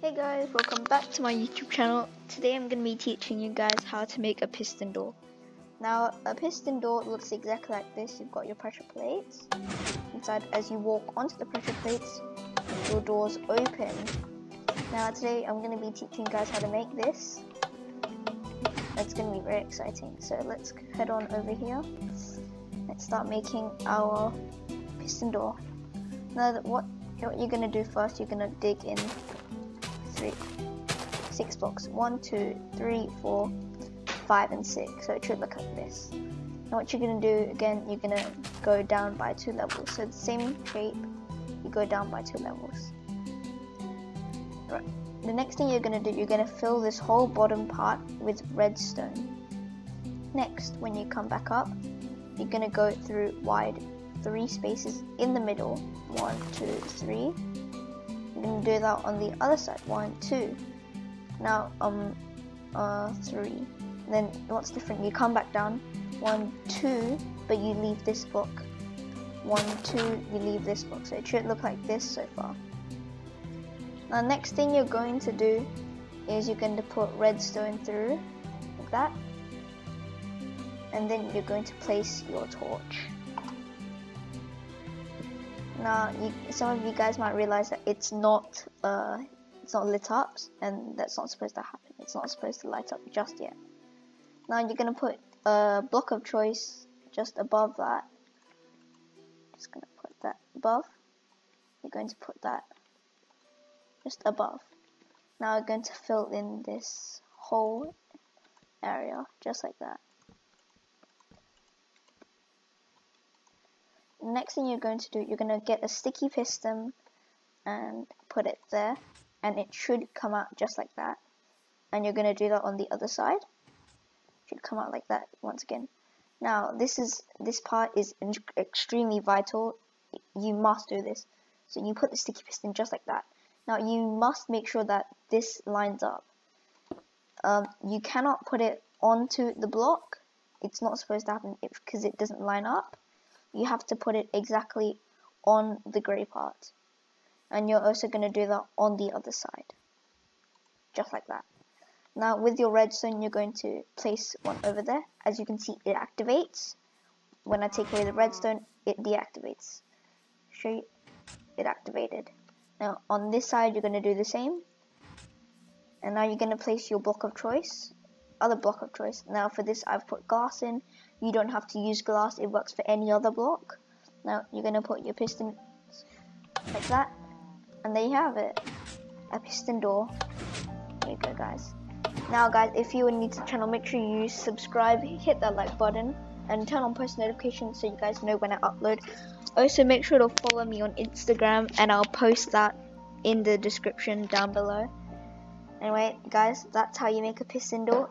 Hey guys, welcome back to my YouTube channel. Today I'm going to be teaching you guys how to make a piston door. Now, a piston door looks exactly like this. You've got your pressure plates. Inside, as you walk onto the pressure plates, your doors open. Now, today I'm going to be teaching you guys how to make this. It's going to be very exciting. So let's head on over here. Let's start making our piston door. Now, what, what you're going to do first, you're going to dig in three, six blocks. One, two, three, four, five, and six. So it should look like this. Now what you're gonna do again, you're gonna go down by two levels. So the same shape, you go down by two levels. Right. The next thing you're gonna do, you're gonna fill this whole bottom part with redstone. Next, when you come back up, you're gonna go through wide three spaces in the middle. One, two, three do that on the other side. One, two. Now, um, uh, three. Then what's different? You come back down. One, two, but you leave this block. One, two, you leave this block. So it should look like this so far. Now, next thing you're going to do is you're going to put redstone through, like that. And then you're going to place your torch. Now, you, some of you guys might realize that it's not uh, it's not lit up, and that's not supposed to happen. It's not supposed to light up just yet. Now you're gonna put a block of choice just above that. Just gonna put that above. You're going to put that just above. Now we're going to fill in this whole area just like that. Next thing you're going to do, you're going to get a sticky piston and put it there and it should come out just like that. And you're going to do that on the other side. It should come out like that once again. Now this is this part is extremely vital. You must do this. So you put the sticky piston just like that. Now you must make sure that this lines up. Um, you cannot put it onto the block. It's not supposed to happen because it doesn't line up you have to put it exactly on the grey part. And you're also going to do that on the other side. Just like that. Now with your redstone you're going to place one over there. As you can see it activates. When I take away the redstone it deactivates. Show you it activated. Now on this side you're going to do the same. And now you're going to place your block of choice. Other block of choice. Now for this I've put glass in you don't have to use glass, it works for any other block. Now you're going to put your piston like that, and there you have it, a piston door. There you go guys. Now guys, if you are new to the channel, make sure you subscribe, hit that like button, and turn on post notifications so you guys know when I upload. Also make sure to follow me on Instagram and I'll post that in the description down below. Anyway guys, that's how you make a piston door,